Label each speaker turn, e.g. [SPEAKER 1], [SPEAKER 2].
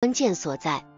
[SPEAKER 1] 关键所在。